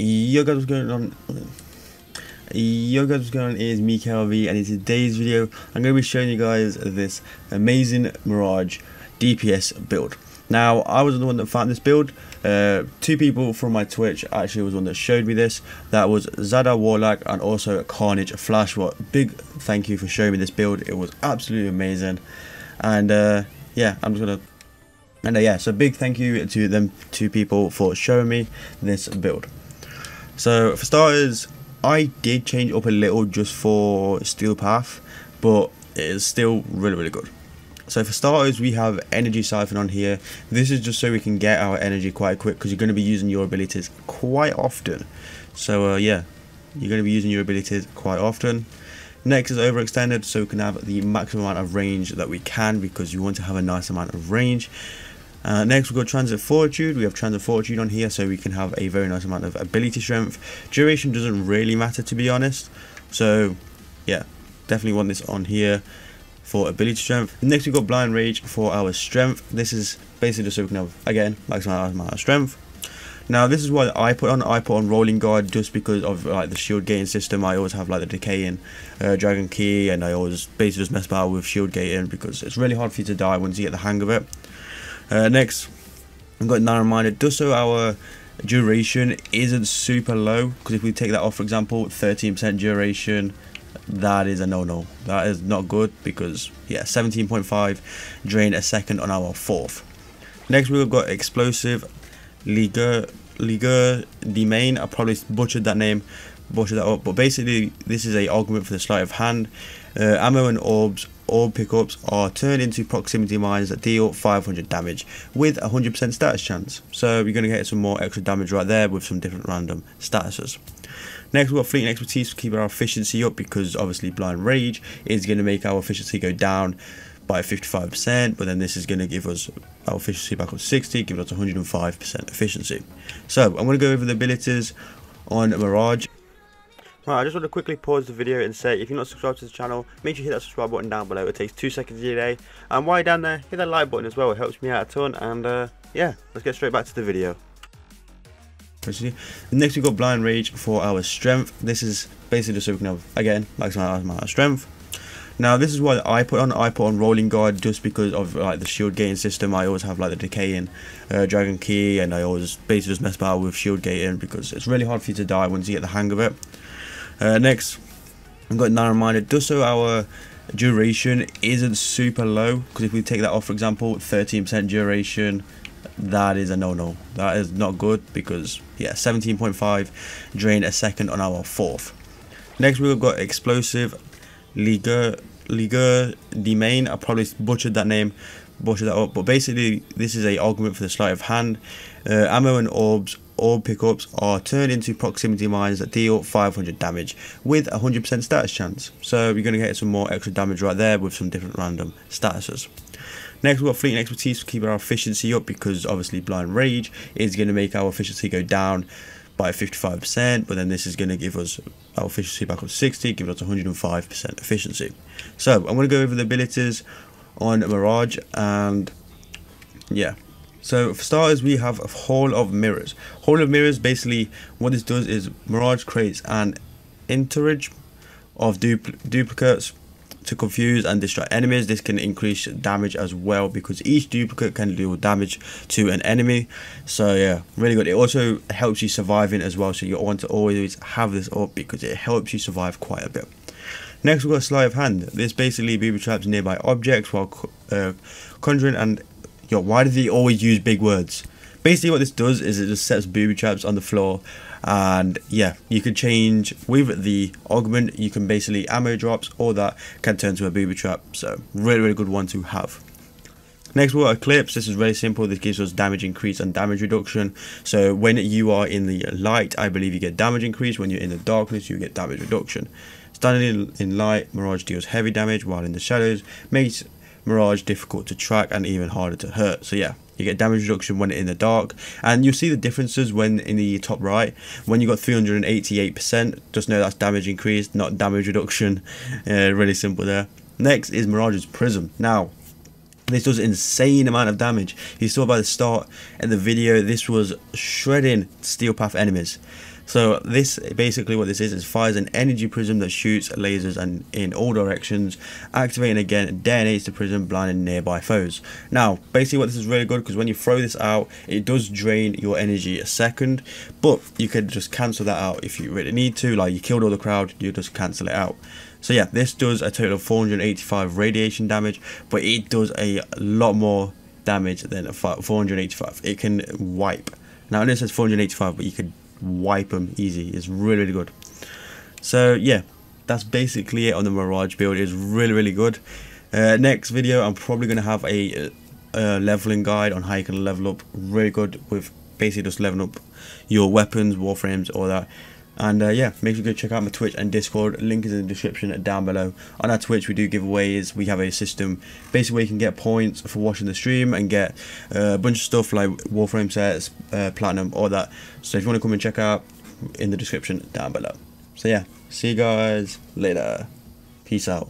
Yo guys, what's going on? Yo guys, what's going on? It is me, KRV, and in today's video, I'm going to be showing you guys this amazing Mirage DPS build. Now, I was the one that found this build. Uh, two people from my Twitch actually was one that showed me this. That was Zada Warlock and also Carnage Flash. What big thank you for showing me this build. It was absolutely amazing. And uh, yeah, I'm just gonna and uh, yeah, so big thank you to them two people for showing me this build. So for starters, I did change up a little just for Steel Path, but it is still really really good. So for starters, we have Energy Siphon on here. This is just so we can get our energy quite quick because you're going to be using your abilities quite often. So uh, yeah, you're going to be using your abilities quite often. Next is overextended, so we can have the maximum amount of range that we can because you want to have a nice amount of range. Uh, next we've got Transient Fortitude, we have Transient Fortitude on here so we can have a very nice amount of ability strength. Duration doesn't really matter to be honest, so yeah, definitely want this on here for ability strength. Next we've got Blind Rage for our strength. This is basically just so we can have, again, maximum amount of strength. Now this is what I put on. I put on Rolling Guard just because of like the shield gating system. I always have like the decaying uh, Dragon Key, and I always basically just mess about with shield gating because it's really hard for you to die once you get the hang of it. Uh, next, we've got Narrow Minded. Just so our duration isn't super low, because if we take that off, for example, 13% duration, that is a no-no. That is not good because yeah, 17.5 drain a second on our fourth. Next, we've got Explosive Liga Liga the main. I probably butchered that name, butchered that up. But basically, this is a augment for the sleight of hand. Uh, ammo and orbs, orb pickups are turned into proximity mines that deal 500 damage with 100% status chance. So you're going to get some more extra damage right there with some different random statuses. Next, we've got Fleeting Expertise to keep our efficiency up because obviously Blind Rage is going to make our efficiency go down by 55%, but then this is going to give us our efficiency back on 60, give us 105% efficiency. So I'm going to go over the abilities on Mirage. Right, I just want to quickly pause the video and say if you're not subscribed to the channel, make sure you hit that subscribe button down below. It takes two seconds of your day. And while you're down there, hit that like button as well. It helps me out a ton. And uh, yeah, let's get straight back to the video. Next we've got Blind Rage for our strength. This is basically just so we can have, again, maximum of strength. Now this is what I put on. I put on Rolling Guard just because of like the shield gating system. I always have like the decaying uh, Dragon Key, and I always basically just mess about with shield gating because it's really hard for you to die once you get the hang of it. Uh, next, we've got Narrow Minded. Just so our duration isn't super low, because if we take that off, for example, 13% duration, that is a no-no. That is not good because yeah, 17.5 drain a second on our fourth. Next, we've got Explosive Liga Liga the main. I probably butchered that name, butchered that up. But basically, this is a augment for the sleight of hand. Uh, ammo and orbs, orb pickups are turned into proximity mines that deal 500 damage with 100% status chance. So you're going to get some more extra damage right there with some different random statuses. Next, we've got Fleeting Expertise to keep our efficiency up because obviously Blind Rage is going to make our efficiency go down by 55%, but then this is going to give us our efficiency back on 60, give us 105% efficiency. So I'm going to go over the abilities on Mirage and yeah. So for starters, we have a Hall of Mirrors. Hall of Mirrors, basically what this does is Mirage creates an entourage of dupl duplicates to confuse and distract enemies. This can increase damage as well because each duplicate can deal damage to an enemy. So yeah, really good. It also helps you surviving as well. So you want to always have this up because it helps you survive quite a bit. Next we've got Sleight of Hand. This basically booby traps nearby objects while uh, conjuring and yo, why do they always use big words? Basically what this does is it just sets booby traps on the floor and yeah you can change with the augment you can basically ammo drops or that can turn to a booby trap so really really good one to have Next we've got Eclipse, this is really simple, this gives us damage increase and damage reduction. So when you are in the light, I believe you get damage increase, when you're in the darkness, you get damage reduction. Standing in light, Mirage deals heavy damage, while in the shadows, makes Mirage difficult to track and even harder to hurt. So yeah, You get damage reduction when in the dark, and you'll see the differences when in the top right. When you got 388%, just know that's damage increased, not damage reduction. Uh, really simple there. Next is Mirage's Prism. Now, this does insane amount of damage. You saw by the start in the video, this was shredding Steel Path enemies. So this basically what this is is fires an energy prism that shoots lasers and in all directions, activating again detonates the prism, blinding nearby foes. Now basically what this is really good because when you throw this out, it does drain your energy a second, but you could just cancel that out if you really need to. Like you killed all the crowd, you just cancel it out. So yeah, this does a total of 485 radiation damage, but it does a lot more damage than 485. It can wipe. Now it says 485, but you could wipe them easy. It's really, really good. So yeah, that's basically it on the Mirage build. It's really, really good. Uh, next video, I'm probably going to have a, a, leveling guide on how you can level up. Really good with basically just leveling up your weapons, warframes, all that. And uh, yeah, make sure you go check out my Twitch and Discord. Link is in the description down below. On our Twitch, we do giveaways. We have a system basically where you can get points for watching the stream and get uh, a bunch of stuff like Warframe sets, uh, Platinum, all that. So if you want to come and check out, in the description down below. So yeah, see you guys later. Peace out.